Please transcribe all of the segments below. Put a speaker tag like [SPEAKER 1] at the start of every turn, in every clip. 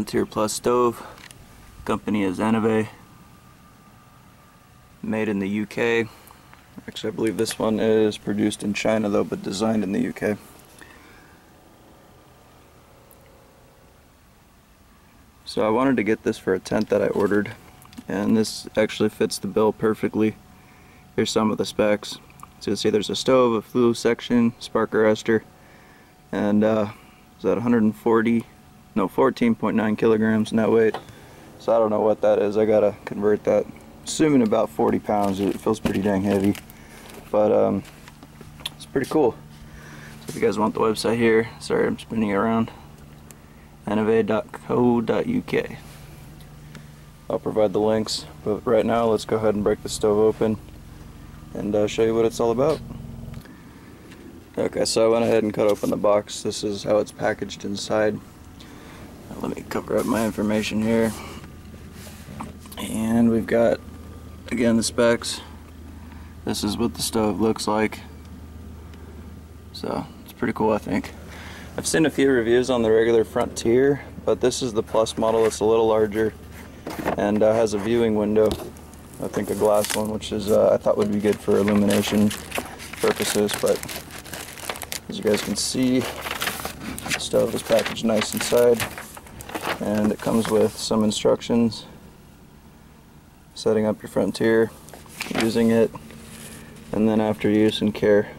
[SPEAKER 1] Frontier Plus stove. Company is Anevay. Made in the UK. Actually, I believe this one is produced in China though, but designed in the UK. So I wanted to get this for a tent that I ordered, and this actually fits the bill perfectly. Here's some of the specs. So you see there's a stove, a flue section, spark arrestor, and uh, is that 140, no 14.9 kilograms net weight. So I don't know what that is. I gotta convert that. Assuming about 40 pounds. It feels pretty dang heavy, but um, it's pretty cool. So if you guys want the website here, sorry I'm spinning it around. Anevay.co.uk. I'll provide the links, but right now let's go ahead and break the stove open and uh, show you what it's all about. Okay, so I went ahead and cut open the box. This is how it's packaged inside. Let me cover up my information here. And we've got, again, the specs. This is what the stove looks like. So, it's pretty cool, I think. I've seen a few reviews on the regular Frontier, but this is the Plus model. It's a little larger and uh, has a viewing window. I think a glass one, which is uh, I thought would be good for illumination purposes. But as you guys can see, the stove is packaged nice inside, and it comes with some instructions setting up your Frontier, using it, and then after use and care.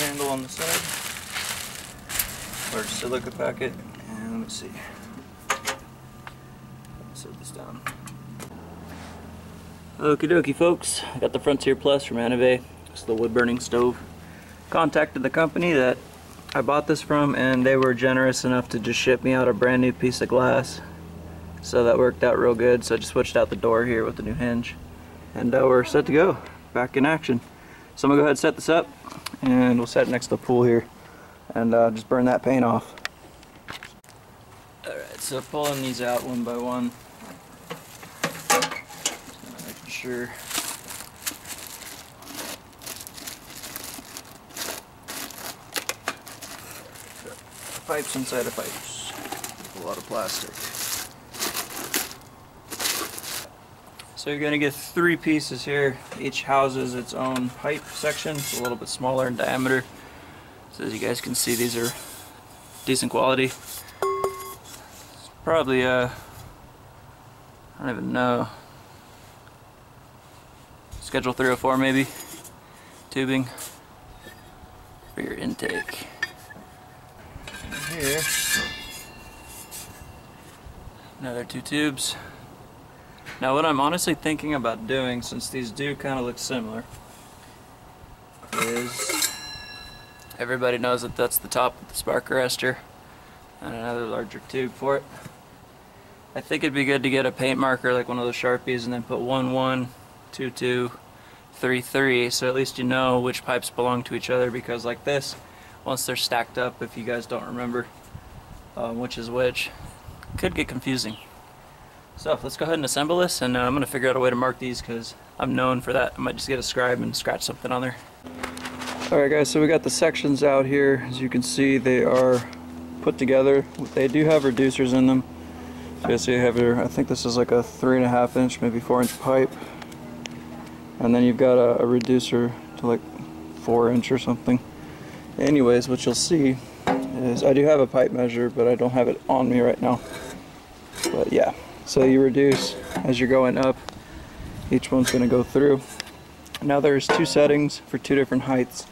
[SPEAKER 1] Handle on the side. Large silica packet. And let me see. Set this down. Okie dokie folks, I got the Frontier Plus from Anevay. It's the wood burning stove. Contacted the company that I bought this from and they were generous enough to just ship me out a brand new piece of glass. So that worked out real good. So I just switched out the door here with the new hinge. And uh, we're set to go. Back in action. So I'm gonna go ahead and set this up and we'll set it next to the pool here and uh, just burn that paint off. Alright, so pulling these out one by one. Making sure. Pipes inside of pipes. A lot of plastic. So you're going to get three pieces here. Each houses its own pipe section. It's a little bit smaller in diameter. So as you guys can see, these are decent quality. It's probably, uh, I don't even know. Schedule 304 maybe. Tubing for your intake. And here, another two tubes. Now what I'm honestly thinking about doing, since these do kind of look similar, is everybody knows that that's the top of the spark arrestor and another larger tube for it. I think it'd be good to get a paint marker like one of those Sharpies and then put 1 1, 2 2, 3 3 so at least you know which pipes belong to each other because like this, once they're stacked up, if you guys don't remember um, which is which, could get confusing. So let's go ahead and assemble this and uh, I'm going to figure out a way to mark these because I'm known for that. I might just get a scribe and scratch something on there. Alright guys, so we got the sections out here. As you can see, they are put together. They do have reducers in them. So you see, have your, I think this is like a three and a half inch, maybe four inch pipe. And then you've got a, a reducer to like four inch or something. Anyways, what you'll see is I do have a pipe measure, but I don't have it on me right now. But yeah, so you reduce as you're going up. Each one's going to go through. Now there's two settings for two different heights.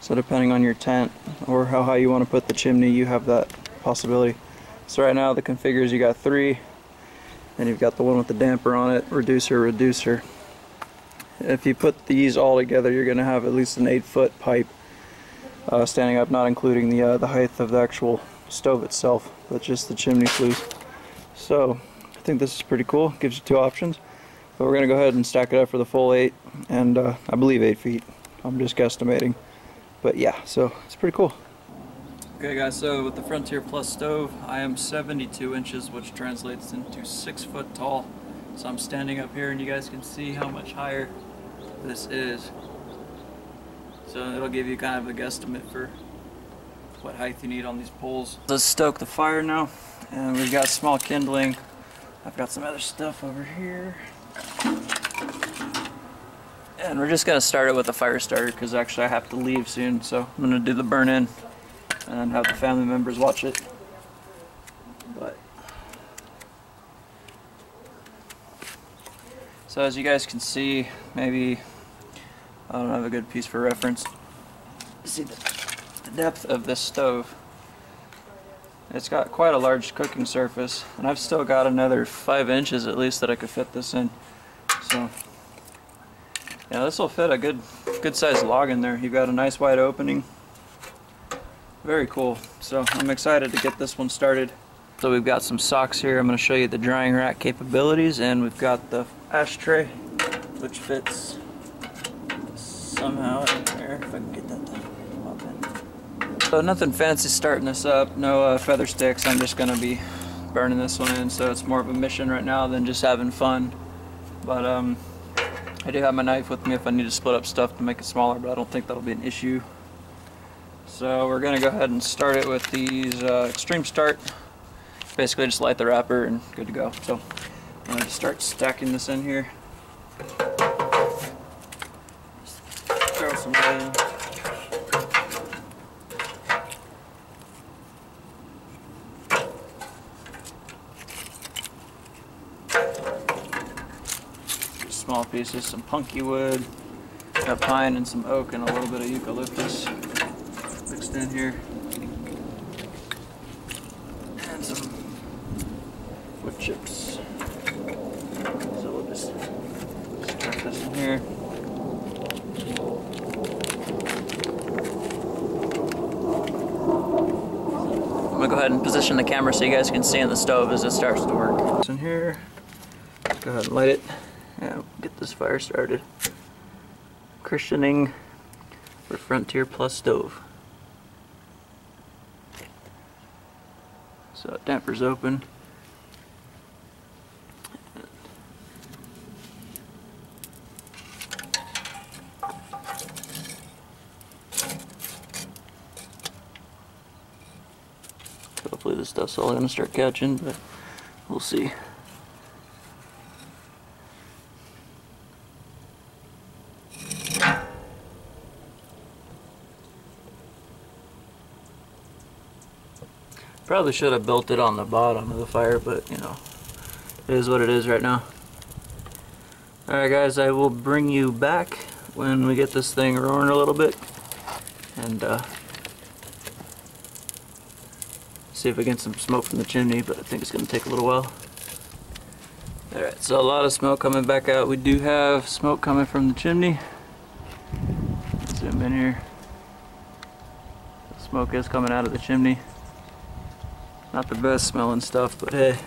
[SPEAKER 1] So depending on your tent or how high you want to put the chimney, you have that possibility. So right now the configures you got three and you've got the one with the damper on it, reducer, reducer. If you put these all together, you're going to have at least an 8 foot pipe uh, standing up, not including the, uh, the height of the actual stove itself, but just the chimney flues. So think this is pretty cool, gives you two options. But we're going to go ahead and stack it up for the full 8, and uh, I believe 8 feet. I'm just guesstimating. But yeah, so it's pretty cool. Okay guys, so with the Frontier Plus stove, I am 72 inches, which translates into 6 foot tall. So I'm standing up here and you guys can see how much higher this is. So it'll give you kind of a guesstimate for what height you need on these poles. Let's stoke the fire now, and we've got small kindling. I've got some other stuff over here. And we're just gonna start it with a fire starter because actually I have to leave soon, so I'm gonna do the burn in and have the family members watch it. But so as you guys can see, maybe I don't have a good piece for reference. See the, the depth of this stove. It's got quite a large cooking surface, and I've still got another five inches at least that I could fit this in. So, yeah, this will fit a good, good sized log in there. You've got a nice wide opening. Very cool. So I'm excited to get this one started. So we've got some socks here. I'm going to show you the drying rack capabilities, and we've got the ashtray, which fits somehow in there. If I can get that in. So nothing fancy starting this up. No uh, feather sticks. I'm just going to be burning this one in. So it's more of a mission right now than just having fun. But um, I do have my knife with me if I need to split up stuff to make it smaller, but I don't think that'll be an issue. So we're gonna go ahead and start it with these uh, Extreme Start. Basically just light the wrapper and good to go. So I'm gonna start stacking this in here. Throw some in. Small pieces, some punky wood, got pine and some oak and a little bit of eucalyptus mixed in here. And some wood chips. So we'll just start this in here. I'm gonna go ahead and position the camera so you guys can see in the stove as it starts to work. It's in here. Let's go ahead and light it this fire started. Christening for Frontier Plus stove. So damper's open. Hopefully this stuff's all gonna start catching, but we'll see. Probably should have built it on the bottom of the fire, but you know, it is what it is right now. Alright guys, I will bring you back when we get this thing roaring a little bit and uh, see if we get some smoke from the chimney, but I think it's going to take a little while. Alright, so a lot of smoke coming back out. We do have smoke coming from the chimney. Zoom in here. The smoke is coming out of the chimney. Not the best smelling stuff, but hey.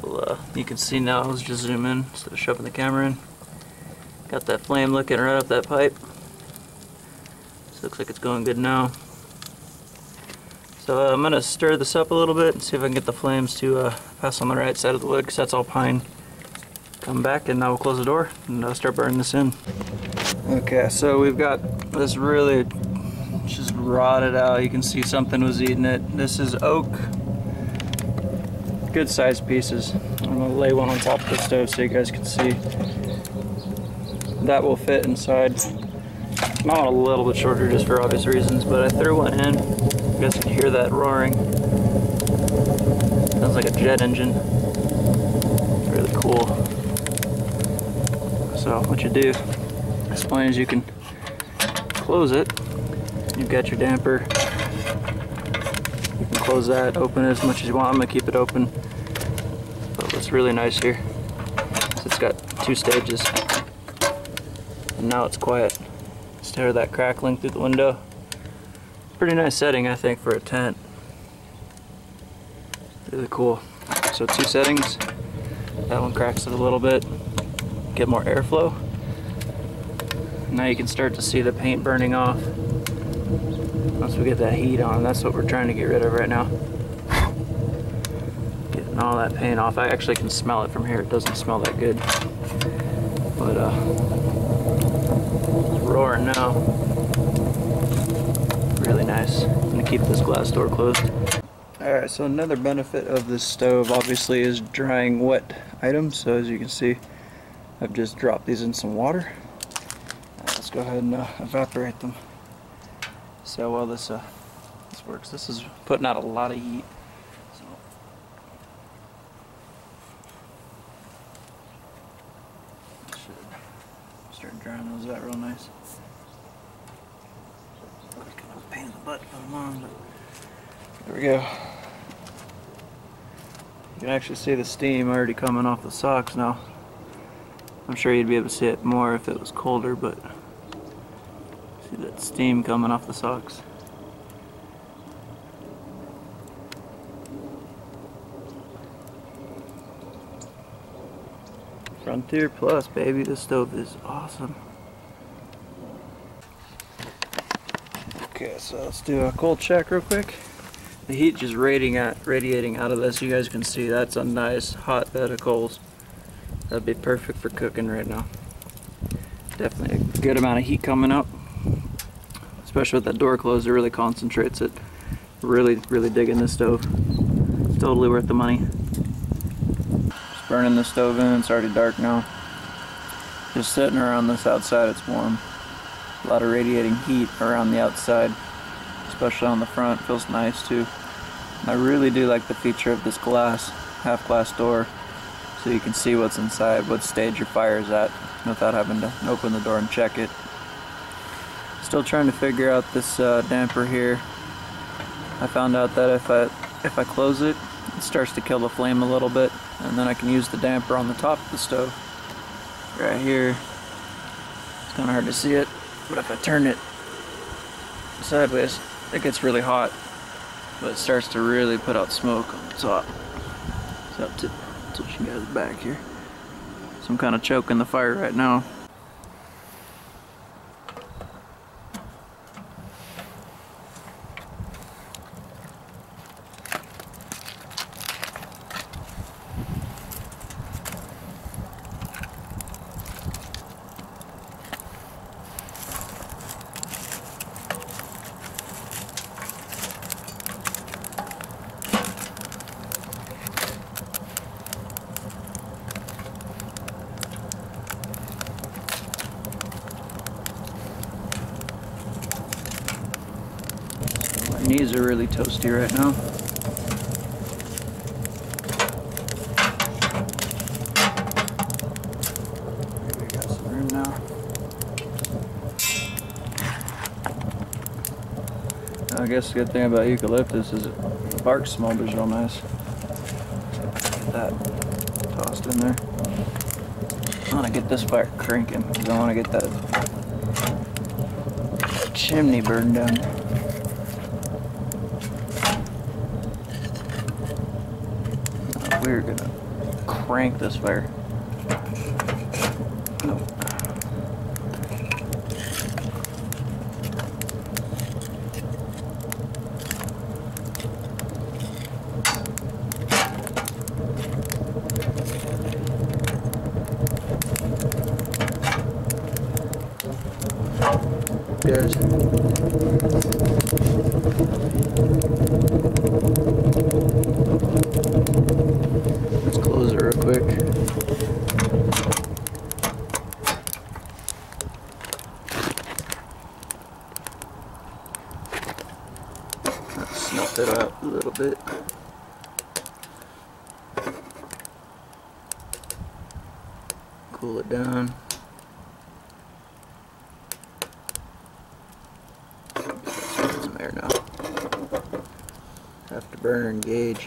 [SPEAKER 1] Well, uh, you can see now, let's just zoom in instead of shoving the camera in. Got that flame looking right up that pipe. This looks like it's going good now. So uh, I'm going to stir this up a little bit and see if I can get the flames to uh, pass on the right side of the wood because that's all pine. Come back and now we'll close the door and uh, start burning this in. Okay, so we've got this really rotted out. You can see something was eating it. This is oak. Good sized pieces. I'm gonna lay one on top of the stove so you guys can see. That will fit inside. I want a little bit shorter just for obvious reasons, but I threw one in. You guys can hear that roaring. Sounds like a jet engine. Really cool. So what you do, this point is you can close it You've got your damper. You can close that, open it as much as you want. I'm gonna keep it open. But what's really nice here is it's got two stages. And now it's quiet. Instead of that crackling through the window. Pretty nice setting, I think, for a tent. Really cool. So two settings. That one cracks it a little bit. Get more airflow. Now you can start to see the paint burning off. Once we get that heat on, that's what we're trying to get rid of right now. Getting all that paint off. I actually can smell it from here. It doesn't smell that good. But uh, it's roaring now. Really nice. I'm gonna keep this glass door closed. Alright, so another benefit of this stove obviously is drying wet items. So as you can see, I've just dropped these in some water. Let's go ahead and uh, evaporate them. See how well this uh, this works. This is putting out a lot of heat. So. Should start drying those out real nice. Pain in the butt to them on, but there we go. You can actually see the steam already coming off the socks now. I'm sure you'd be able to see it more if it was colder, but see that steam coming off the socks. Frontier Plus, baby, this stove is awesome. Okay, so let's do a cold check real quick. The heat just radiating out, radiating out of this. You guys can see that's a nice hot bed of coals. That'd be perfect for cooking right now. Definitely a good amount of heat coming up. Especially with that door closed, it really concentrates it. Really, really digging this stove. It's Totally worth the money. Just burning the stove in, it's already dark now. Just sitting around this outside, it's warm. A lot of radiating heat around the outside, especially on the front, feels nice too. I really do like the feature of this glass, half glass door, so you can see what's inside, what stage your fire is at, without having to open the door and check it. Still trying to figure out this uh, damper here. I found out that if I if I close it, it starts to kill the flame a little bit, and then I can use the damper on the top of the stove. Right here. It's kind of hard to see it, but if I turn it sideways, it gets really hot, but it starts to really put out smoke on the top. You guys back here. So I'm kind of choking the fire right now. Knees are really toasty right now. I guess the good thing about eucalyptus is the bark smells real nice. Get that tossed in there. I want to get this fire cranking because I want to get that chimney burned down. We're gonna crank this fire. No. Guys. Let's close it real quick. Snuff it out a little bit. Cool it down. Air now. Have to burn gauge.